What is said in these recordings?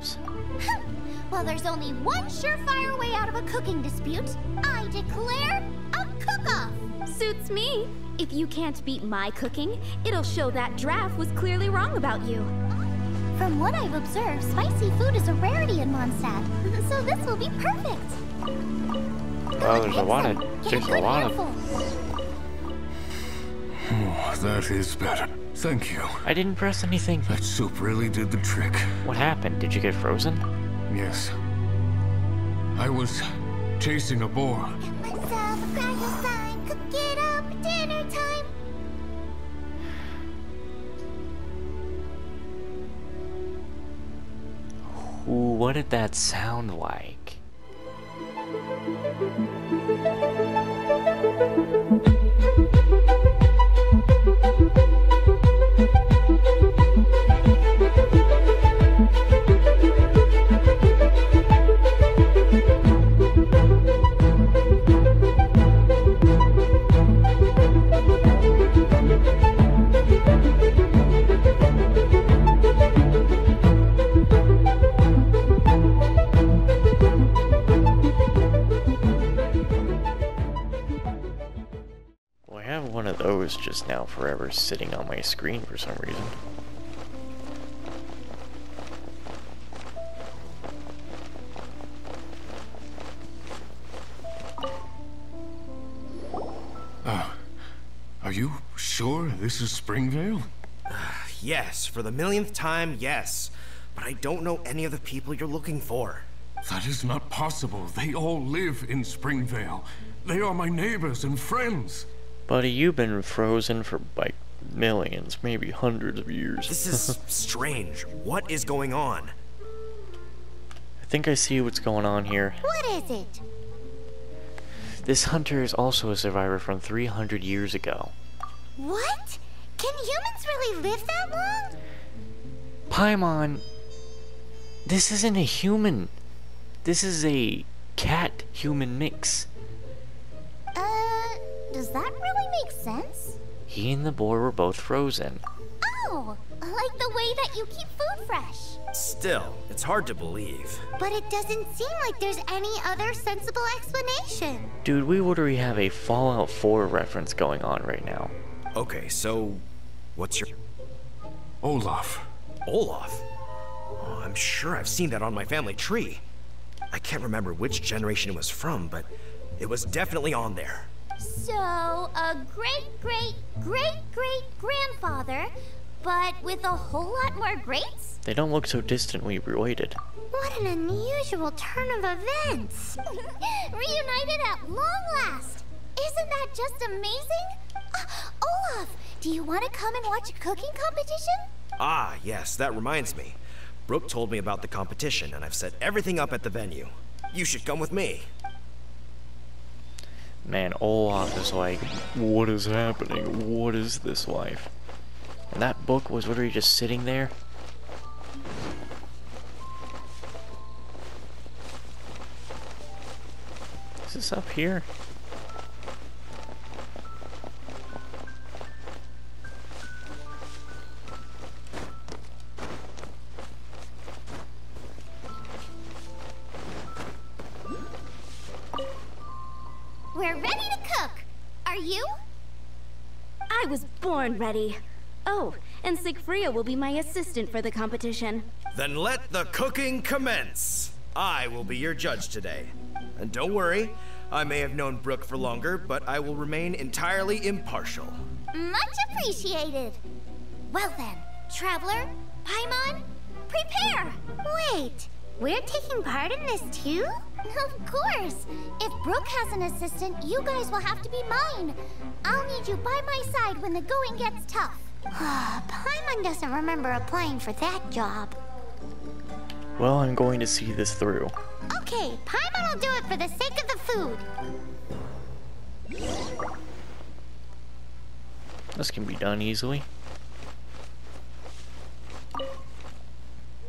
themselves. well, there's only one surefire way out of a cooking dispute. I declare a cook-off. Suits me. If you can't beat my cooking, it'll show that Draff was clearly wrong about you. From what I've observed, spicy food is a rarity in Mondstadt, so this will be perfect. Well, there's a lot of, Get there's a good lot of. Oh, that is better. Thank you. I didn't press anything. That soup really did the trick. What happened? Did you get frozen? Yes. I was chasing a boar. Myself sign, up at dinner time. Ooh, what did that sound like? Forever sitting on my screen for some reason. Ah, are you sure this is Springvale? Ah, yes, for the millionth time, yes. But I don't know any of the people you're looking for. That is not possible. They all live in Springvale. They are my neighbors and friends. Buddy, you've been frozen for like millions, maybe hundreds of years. This is strange. What is going on? I think I see what's going on here. What is it? This hunter is also a survivor from 300 years ago. What? Can humans really live that long? Paimon, this isn't a human. This is a cat human mix. Uh, does that really make sense? He and the boy were both frozen. Oh, like the way that you keep food fresh. Still, it's hard to believe. But it doesn't seem like there's any other sensible explanation. Dude, we literally have a Fallout 4 reference going on right now. Okay, so what's your Olaf. Olaf? Oh, I'm sure I've seen that on my family tree. I can't remember which generation it was from, but it was definitely on there. So, a great, great, great, great grandfather, but with a whole lot more greats? They don't look so distantly related. What an unusual turn of events! Reunited at long last! Isn't that just amazing? Uh, Olaf, do you want to come and watch a cooking competition? Ah, yes, that reminds me. Brooke told me about the competition, and I've set everything up at the venue. You should come with me. Man, Olaf is like, what is happening? What is this life? And that book was literally just sitting there. Is this up here? Was born ready. Oh, and Sigfria will be my assistant for the competition. Then let the cooking commence. I will be your judge today. And don't worry, I may have known Brooke for longer, but I will remain entirely impartial. Much appreciated. Well then, Traveler, Paimon, prepare! Wait, we're taking part in this too? Of course! If Brooke has an assistant, you guys will have to be mine. I'll need you by my side when the going gets tough. Paimon doesn't remember applying for that job. Well, I'm going to see this through. Okay, Paimon will do it for the sake of the food. This can be done easily.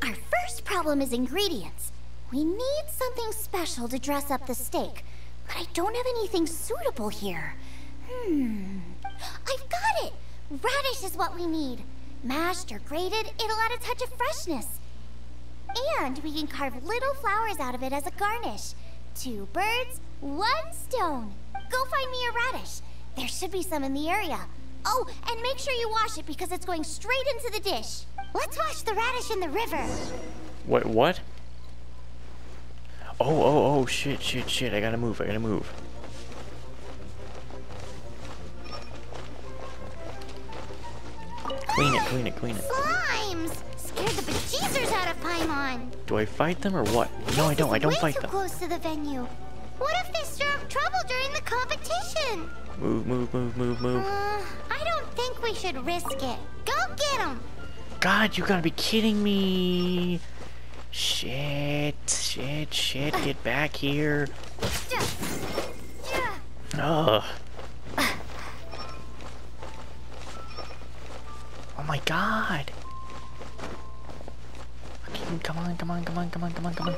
Our first problem is ingredients. We need something special to dress up the steak, but I don't have anything suitable here. Hmm. I've got it! Radish is what we need. Mashed or grated, it'll add a touch of freshness. And we can carve little flowers out of it as a garnish. Two birds, one stone. Go find me a radish. There should be some in the area. Oh, and make sure you wash it because it's going straight into the dish. Let's wash the radish in the river. What? What? Oh, oh, oh, shit, shit, shit. I gotta move. I gotta move. Clean it, clean it, clean it. Slimes! Scared the bejesus out of Paimon. Do I fight them or what? No, I don't. I don't fight them. close to the venue. What if they stir up trouble during the competition? Move, move, move, move, move. Uh, I don't think we should risk it. Go get them. God, you gotta be kidding me. Shit, shit, shit. Get back here. Ugh. Oh my god. Fucking, come on, come on, come on, come on, come on, come on.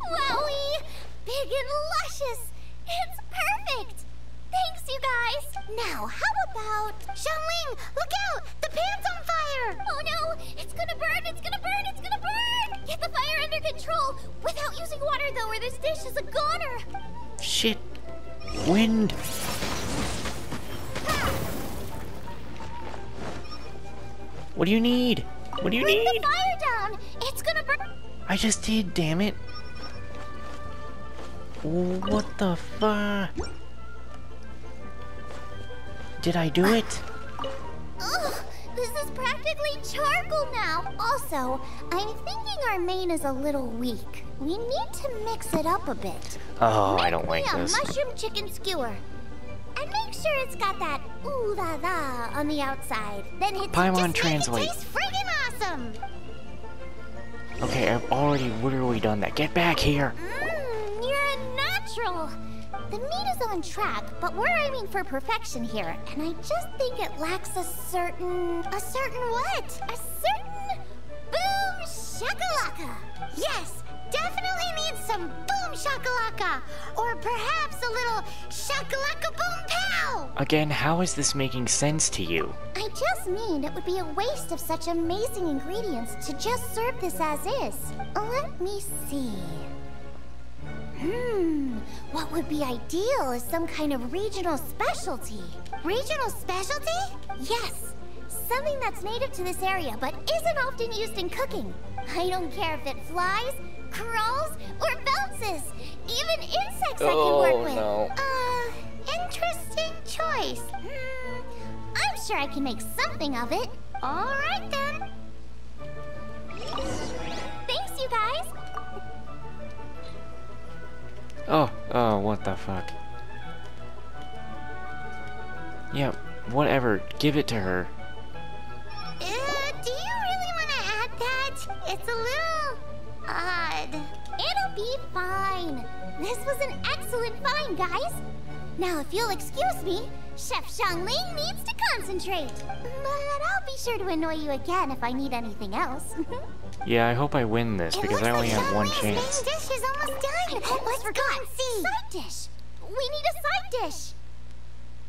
Wowie! Big and luscious. It's perfect. Thanks, you guys. Now, how about Xiangling? Look out! The pan's on fire! Oh no! It's gonna burn! It's gonna burn! It's gonna burn! Get the fire under control without using water, though, or this dish is a goner. Shit. Wind. What do you need? What do you Bring need? the fire down. It's gonna burn. I just did, damn it. What the fuck? Did I do it? Ugh, this is practically charcoal now. Also, I'm thinking our main is a little weak. We need to mix it up a bit. Oh, I don't like me a this. mushroom chicken skewer. And make sure it's got that ooh da da on the outside. Then it's Paimon, just make translate. It taste friggin' awesome. Okay, I've already literally done that. Get back here. Mmm, you're a natural. The meat is on track, but we're aiming for perfection here, and I just think it lacks a certain, a certain what? A certain boom shakalaka. Yes, definitely needs some boom shakalaka, or perhaps a little shakalaka boom pow. Again, how is this making sense to you? I just mean it would be a waste of such amazing ingredients to just serve this as is. Let me see. Hmm, what would be ideal is some kind of regional specialty. Regional specialty? Yes, something that's native to this area but isn't often used in cooking. I don't care if it flies, crawls, or bounces. Even insects I can work Oh, with. no. Uh, interesting choice. Hmm, I'm sure I can make something of it. All right then. Thanks, you guys. Oh, oh, what the fuck? Yeah, whatever. Give it to her. Uh, do you really want to add that? It's a little odd. It'll be fine. This was an excellent find, guys. Now, if you'll excuse me, Chef Xiangling needs to concentrate. But I'll be sure to annoy you again if I need anything else. Yeah, I hope I win this It because I only like have one Xiangling's chance. main dish is almost done. Let's go see. Side dish. We need a side dish.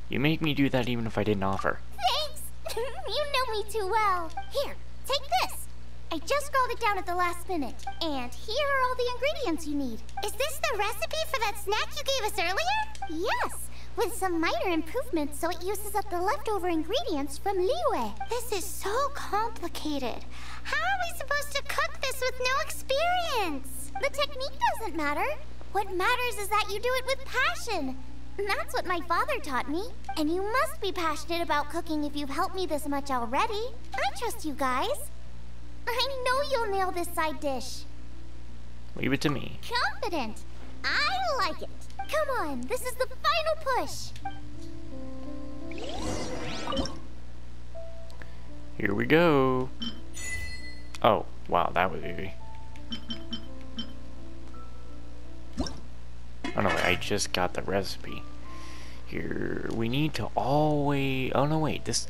You make me do that even if I didn't offer. Thanks. you know me too well. Here, take this. I just scrolled it down at the last minute. And here are all the ingredients you need. Is this the recipe for that snack you gave us earlier? Yes, with some minor improvements so it uses up the leftover ingredients from Liyue. This is so complicated. How are we supposed to cook this with no experience? The technique doesn't matter. What matters is that you do it with passion. That's what my father taught me. And you must be passionate about cooking if you've helped me this much already. I trust you guys. I know you'll nail this side dish. Leave it to me. Confident. I like it. Come on, this is the final push. Here we go. Oh, wow, that was easy. Oh no, wait, I just got the recipe. Here, we need to always... Oh no, wait, this...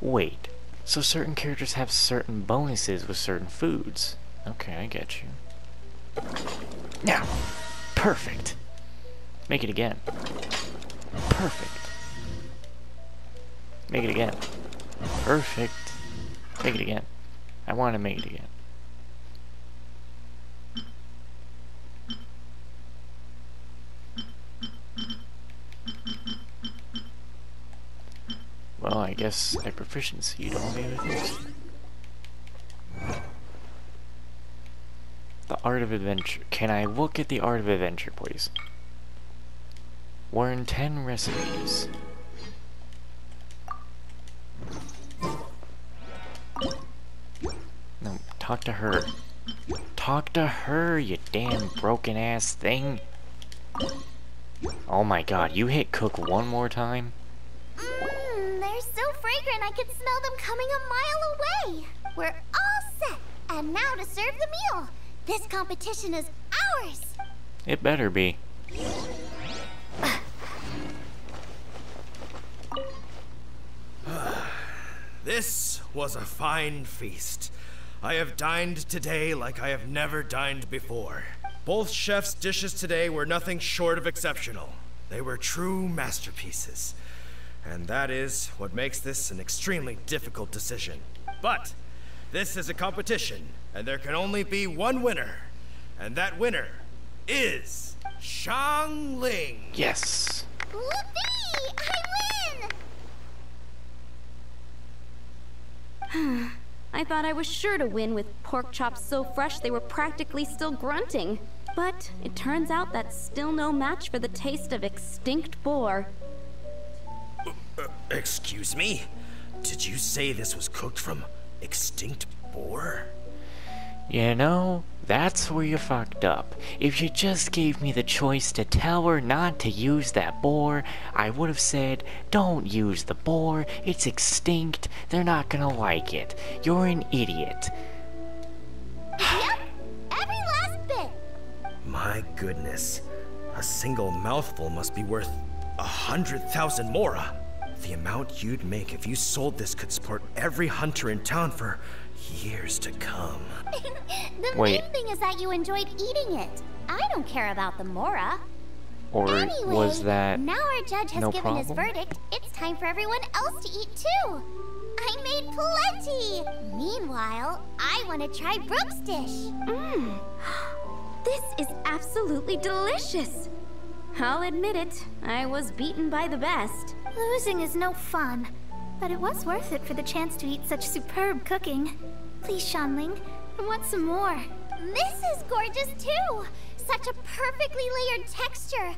Wait. So certain characters have certain bonuses with certain foods. Okay, I get you. Now, Perfect. Make it again. Perfect. Make it again. Perfect. Make it again. I want to make it again. Well, I guess at proficiency you don't have anything. Art of Adventure. Can I look at the Art of Adventure, please? In 10 recipes. No, talk to her. Talk to her, you damn broken ass thing. Oh my god, you hit cook one more time? Mmm, they're so fragrant I can smell them coming a mile away. We're all set. And now to serve the meal. This competition is ours. It better be. This was a fine feast. I have dined today like I have never dined before. Both chefs' dishes today were nothing short of exceptional. They were true masterpieces. And that is what makes this an extremely difficult decision. But this is a competition, and there can only be one winner. And that winner is Xiangling. Yes. Whoopee! I win! I thought I was sure to win with pork chops so fresh they were practically still grunting. But it turns out that's still no match for the taste of extinct boar. Uh, excuse me? Did you say this was cooked from extinct boar? You know, that's where you fucked up. If you just gave me the choice to tell her not to use that boar, I would have said, don't use the boar, it's extinct, they're not gonna like it. You're an idiot. Yep, every last bit. My goodness. A single mouthful must be worth a hundred thousand mora. The amount you'd make if you sold this could support every hunter in town for years to come. the Wait. main thing is that you enjoyed eating it. I don't care about the Mora. Or Anyway, was that. now our judge has no given his verdict. It's time for everyone else to eat too. I made plenty. Meanwhile, I want to try Brooke's dish. Mmm. This is absolutely delicious. I'll admit it, I was beaten by the best. Losing is no fun, but it was worth it for the chance to eat such superb cooking. Please, Xiangling, I want some more. This is gorgeous too. Such a perfectly layered texture.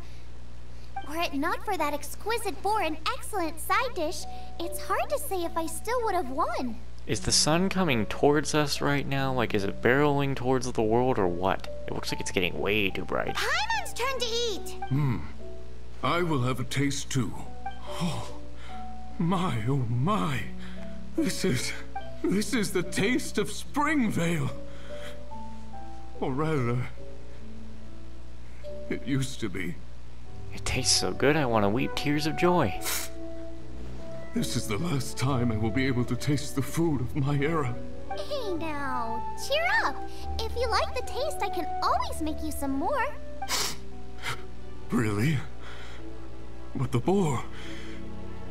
Were it not for that exquisite boar and excellent side dish, it's hard to say if I still would have won. Is the sun coming towards us right now? Like, is it barreling towards the world or what? It looks like it's getting way too bright. Paimon's turn to eat. Hmm. I will have a taste too. Oh, my, oh my. This is. This is the taste of Springvale. Or rather, it used to be. It tastes so good, I want to weep tears of joy. This is the last time I will be able to taste the food of my era. Hey now, cheer up. If you like the taste, I can always make you some more. Really? But the boar.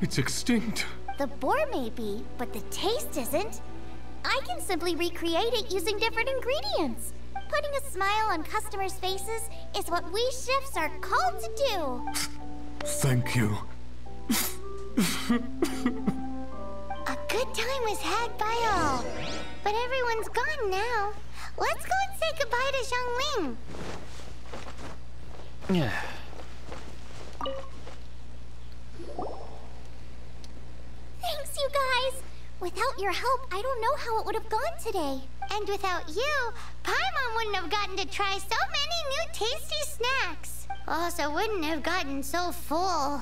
It's extinct. The boar may be, but the taste isn't. I can simply recreate it using different ingredients. Putting a smile on customers' faces is what we chefs are called to do. Thank you. A good time was had by all, but everyone's gone now. Let's go and say goodbye to Zhang Ling. Yeah. Thanks, you guys. Without your help, I don't know how it would have gone today. And without you, Paimon wouldn't have gotten to try so many new tasty snacks. Also wouldn't have gotten so full.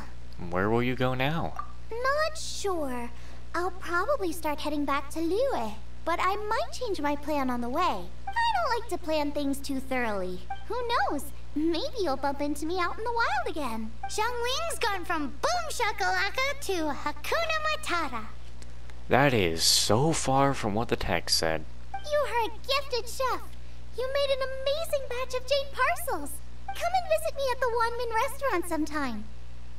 Where will you go now? Not sure. I'll probably start heading back to Liyue, but I might change my plan on the way. I don't like to plan things too thoroughly. Who knows? Maybe you'll bump into me out in the wild again. Xiangling's gone from boom shakalaka to Hakuna Matata. That is so far from what the text said. You are a gifted chef. You made an amazing batch of jade parcels. Come and visit me at the Wanmin restaurant sometime.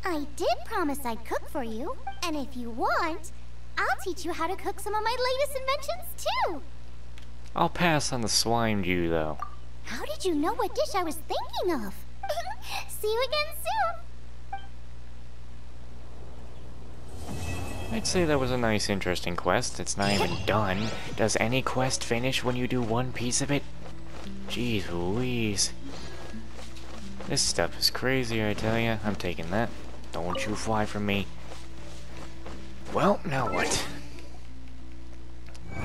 I did promise I'd cook for you, and if you want, I'll teach you how to cook some of my latest inventions too. I'll pass on the swine Jew, though. How did you know what dish I was thinking of? See you again soon. I'd say that was a nice, interesting quest. It's not even done. Does any quest finish when you do one piece of it? Jeez Louise. This stuff is crazy, I tell ya. I'm taking that. Don't you fly from me. Well, now what?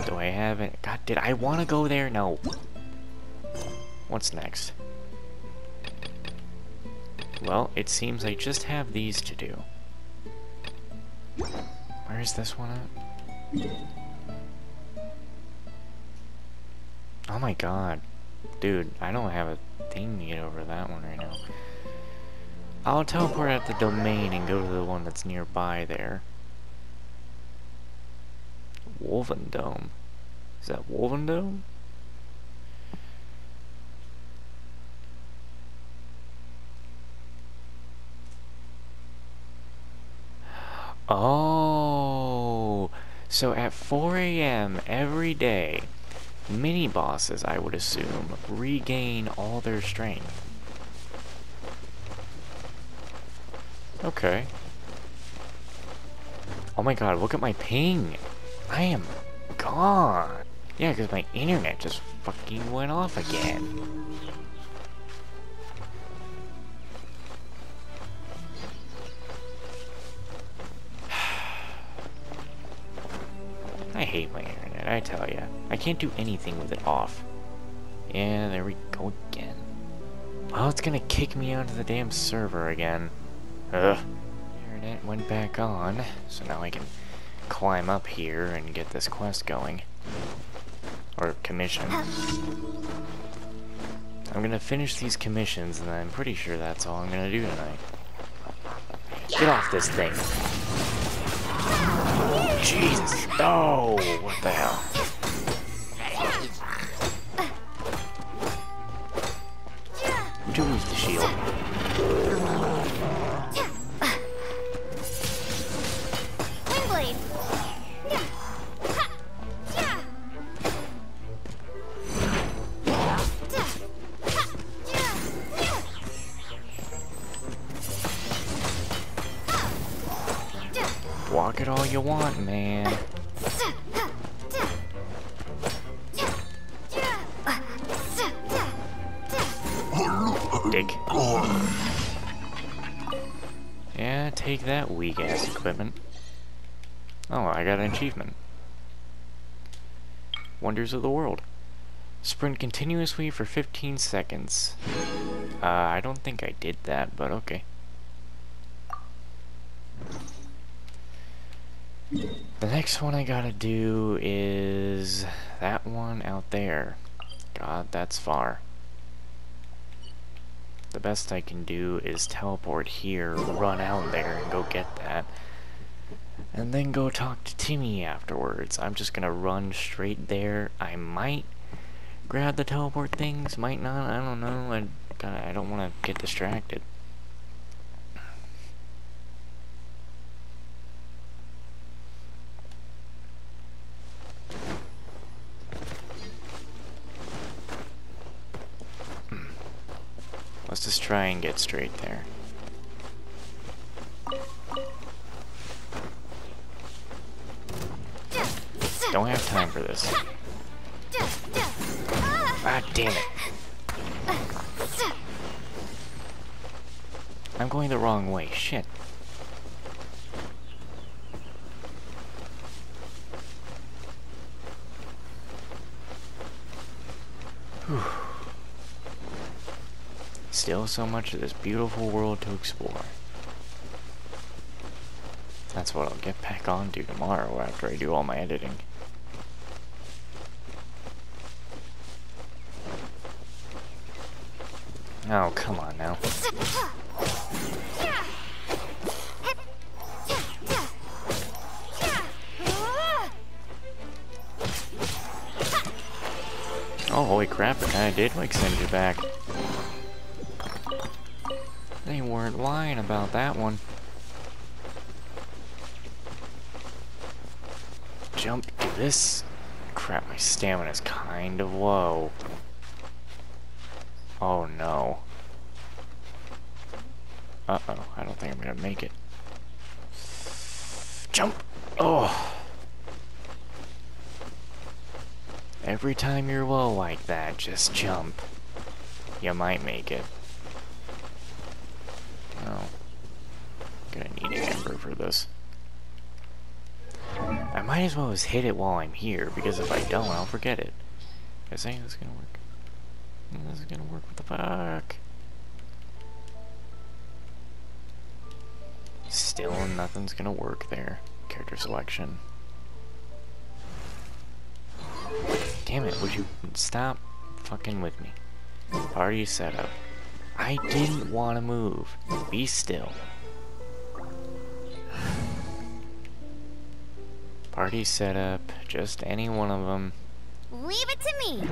Do I have it? God, did I want to go there? No. What's next? Well, it seems I just have these to do. Where is this one at? Oh my god. Dude, I don't have a thing to get over that one right now. I'll teleport out the domain and go to the one that's nearby there. Wolvendom. Is that Wolvendom? Oh, so at 4 a.m. every day, mini bosses, I would assume, regain all their strength. Okay. Oh my god, look at my ping! I am gone! Yeah, because my internet just fucking went off again. Hate my internet, I tell ya. I can't do anything with it off. Yeah, there we go again. Well, it's gonna kick me onto the damn server again. Ugh. Internet went back on, so now I can climb up here and get this quest going. Or commission. I'm gonna finish these commissions, and I'm pretty sure that's all I'm gonna do tonight. Get off this thing! Jesus! Oh, what the hell? You use the shield? Weak equipment. Oh, I got an achievement. Wonders of the World. Sprint continuously for 15 seconds. Uh, I don't think I did that, but okay. The next one I gotta do is that one out there. God, that's far. The best I can do is teleport here, run out there, and go get that. And then go talk to Timmy afterwards. I'm just gonna run straight there. I might grab the teleport things, might not, I don't know. I, I don't want to get distracted. Let's just try and get straight there. Don't have time for this. Ah, damn it. I'm going the wrong way. Shit. Still so much of this beautiful world to explore. That's what I'll get back onto tomorrow after I do all my editing. Oh, come on now. Oh, holy crap, kinda did like send you back. Weren't lying about that one. Jump to this. Crap, my stamina's kind of low. Oh no. Uh-oh, I don't think I'm gonna make it. Jump! Oh. Every time you're low like that, just jump. You might make it. Oh. Gonna need an ember for this. I might as well just hit it while I'm here, because if I don't, I'll forget it. I think this is gonna work. This is gonna work. What the fuck? Still, nothing's gonna work there. Character selection. Damn it, would you stop fucking with me? Party setup. I didn't want to move. Be still. Party setup, just any one of them. Leave it to me.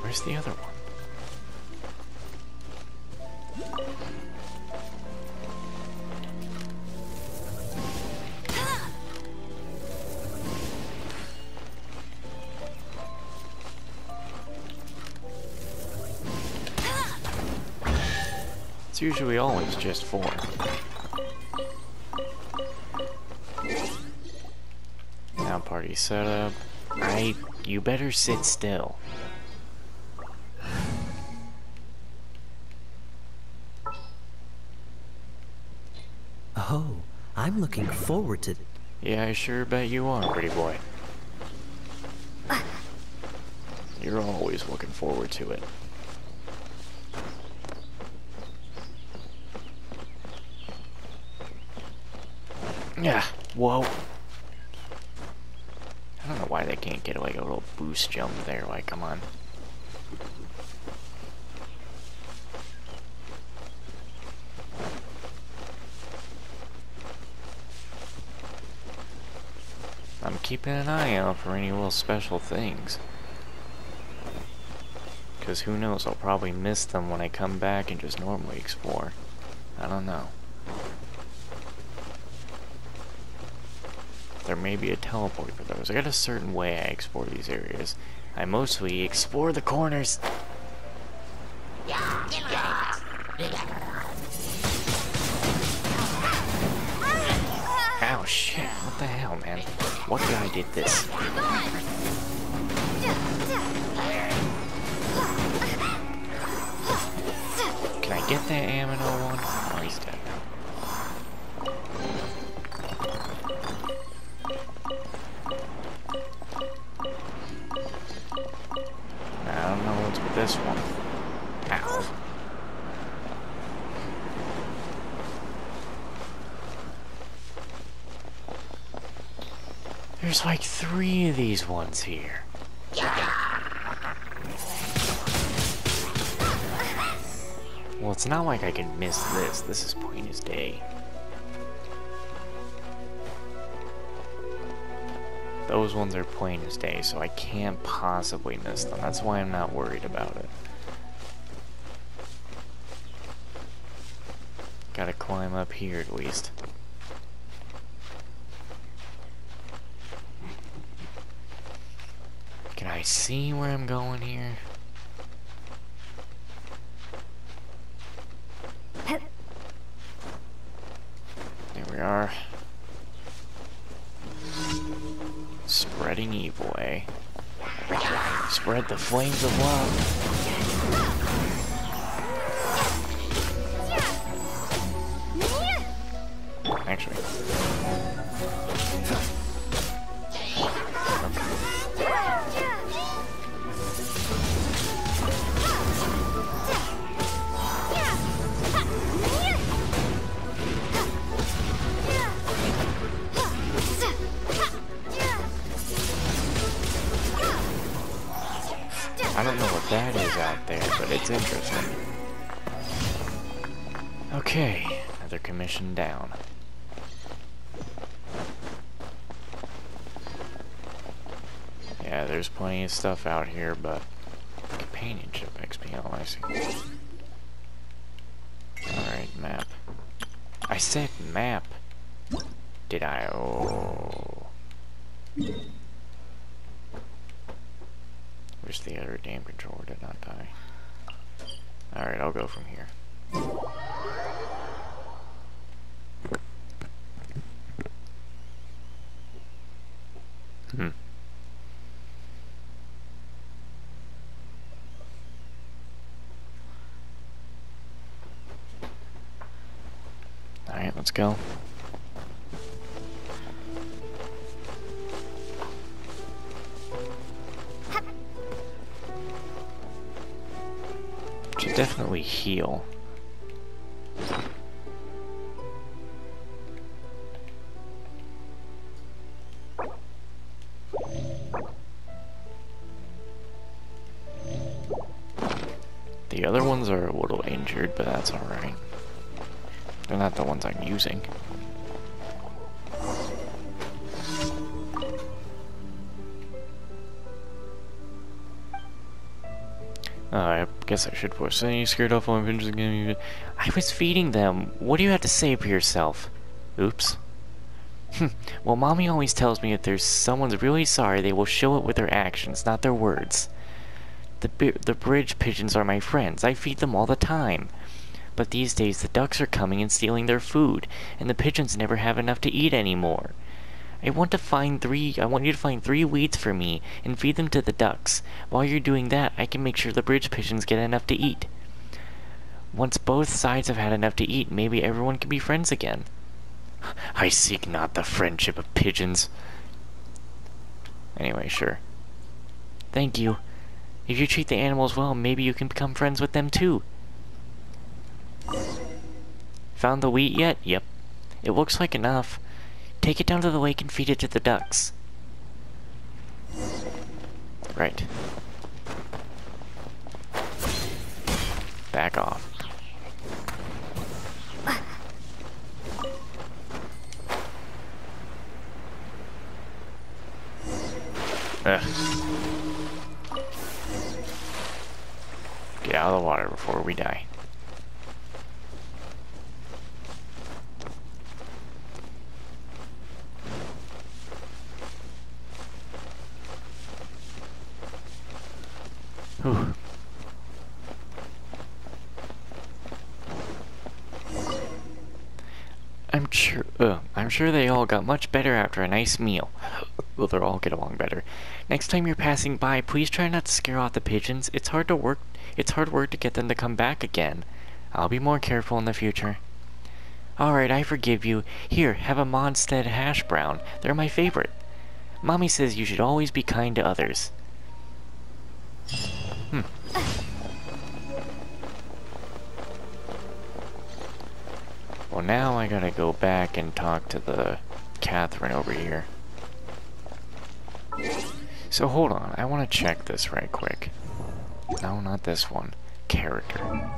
Where's the other one? It's usually always just four. Now party setup. I... You better sit still. Oh, I'm looking forward to. Yeah, I sure bet you are, pretty boy. Uh. You're always looking forward to it. Yeah, whoa. I don't know why they can't get like a little boost jump there, like, come on. I'm keeping an eye out for any little special things. Because who knows, I'll probably miss them when I come back and just normally explore. I don't know. There may be a teleport for those. I got a certain way I explore these areas. I mostly explore the corners. Ow, shit. What the hell, man? What guy did this? There's like three of these ones here. Well, it's not like I can miss this. This is plain as day. Those ones are plain as day, so I can't possibly miss them. That's why I'm not worried about it. Gotta climb up here at least. Can I see where I'm going here? There we are. Spreading evil, eh? Spread the flames of love. Actually. Don't know what that is out there, but it's interesting. Okay, another commission down. Yeah, there's plenty of stuff out here, but companionship XP, oh I see. Alright, map. I said map. Did I? Oh. The other damn controller did not die. Alright, I'll go from here. Hmm. Alright, let's go. Heal. The other ones are a little injured, but that's alright. They're not the ones I'm using. Guess I should force any scared off on vengeance again. I was feeding them. What do you have to say for yourself? Oops. well, mommy always tells me if there's someone's really sorry, they will show it with their actions, not their words. The the bridge pigeons are my friends. I feed them all the time. But these days the ducks are coming and stealing their food, and the pigeons never have enough to eat anymore. I want to find three I want you to find three weeds for me and feed them to the ducks. While you're doing that, I can make sure the bridge pigeons get enough to eat. Once both sides have had enough to eat, maybe everyone can be friends again. I seek not the friendship of pigeons. Anyway, sure. Thank you. If you treat the animals well, maybe you can become friends with them too. Found the wheat yet? Yep. It looks like enough. Take it down to the lake and feed it to the ducks. Right. Back off. Ugh. Get out of the water before we die. Whew. I'm sure. Uh, I'm sure they all got much better after a nice meal. Will they all get along better? Next time you're passing by, please try not to scare off the pigeons. It's hard to work. It's hard work to get them to come back again. I'll be more careful in the future. Alright, I forgive you. Here, have a Mondstadt hash brown. They're my favorite. Mommy says you should always be kind to others. Hmm. Well, now I gotta go back and talk to the Catherine over here. So hold on, I want to check this right quick. No, not this one. Character.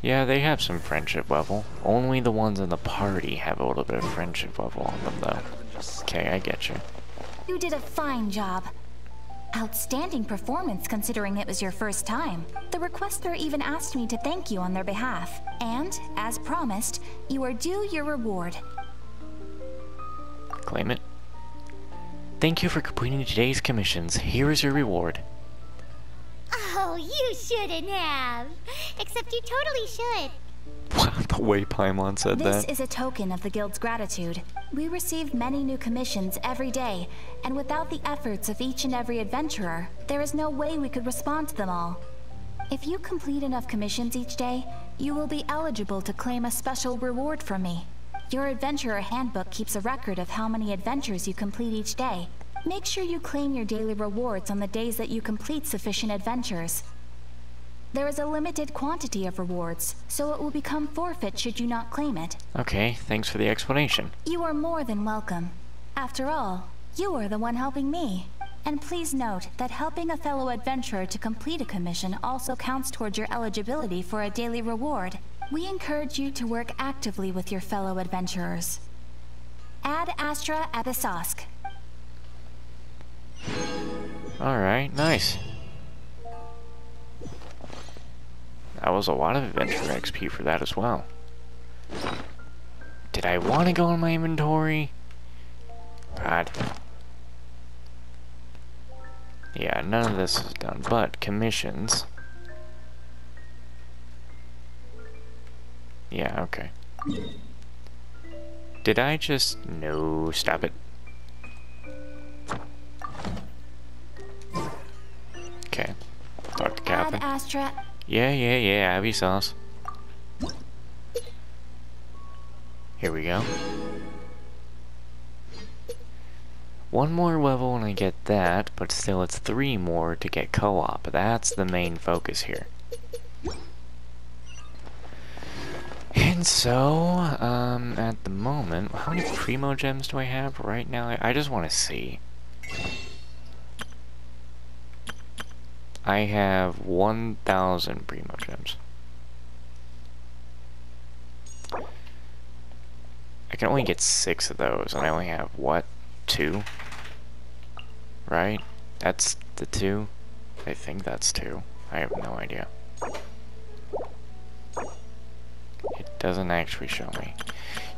Yeah, they have some friendship level. Only the ones in the party have a little bit of friendship level on them, though. Okay, I get you. You did a fine job. Outstanding performance considering it was your first time. The requester even asked me to thank you on their behalf. And, as promised, you are due your reward. Claim it. Thank you for completing today's commissions. Here is your reward. Oh, you shouldn't have. Except you totally should. The way Paimon said This is a token of the Guild's gratitude. We receive many new commissions every day, and without the efforts of each and every adventurer, there is no way we could respond to them all. If you complete enough commissions each day, you will be eligible to claim a special reward from me. Your adventurer handbook keeps a record of how many adventures you complete each day. Make sure you claim your daily rewards on the days that you complete sufficient adventures. There is a limited quantity of rewards, so it will become forfeit should you not claim it. Okay, thanks for the explanation. You are more than welcome. After all, you are the one helping me. And please note that helping a fellow adventurer to complete a commission also counts towards your eligibility for a daily reward. We encourage you to work actively with your fellow adventurers. Ad Astra Abyssosque. Alright, nice. That was a lot of adventure XP for that as well. Did I want to go in my inventory? God. Yeah, none of this is done, but commissions. Yeah, okay. Did I just... No, stop it. Okay. Talk to. Astra. Yeah, yeah, yeah, Abby sauce. Here we go. One more level and I get that, but still it's three more to get co-op. That's the main focus here. And so, um, at the moment, how many Primogems do I have right now? I, I just want to see. I have 1,000 Primogems. I can only get six of those, and I only have, what, two? Right? That's the two? I think that's two. I have no idea. It doesn't actually show me.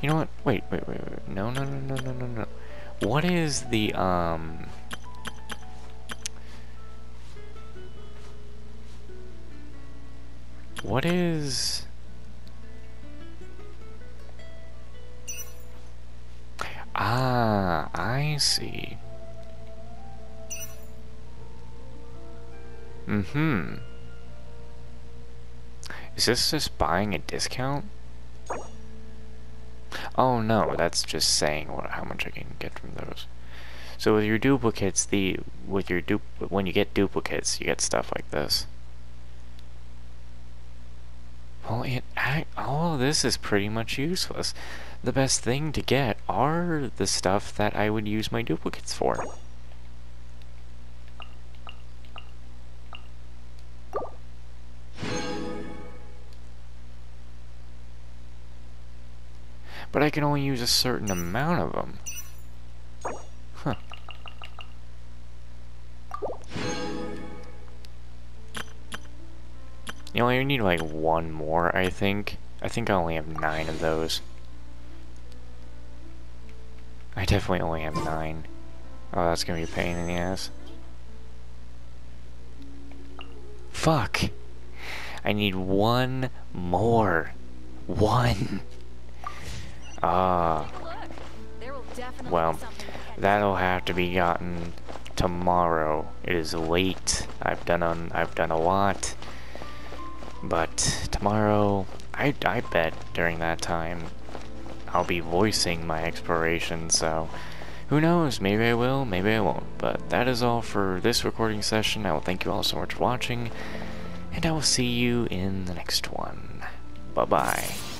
You know what? Wait, wait, wait, wait. No, no, no, no, no, no, no. What is the, um... What is... Ah, I see. Mm-hmm. Is this just buying a discount? Oh no, that's just saying what, how much I can get from those. So with your duplicates, the with your dup when you get duplicates, you get stuff like this. Well, it, all of this is pretty much useless. The best thing to get are the stuff that I would use my duplicates for. But I can only use a certain amount of them. You only need like one more, I think. I think I only have nine of those. I definitely only have nine. Oh, that's gonna be a pain in the ass. Fuck! I need one more. One. Ah. well, that'll have to be gotten tomorrow. It is late. I've done on. I've done a lot. But tomorrow, I, I bet during that time, I'll be voicing my exploration, so who knows, maybe I will, maybe I won't. But that is all for this recording session. I will thank you all so much for watching, and I will see you in the next one. Bye-bye.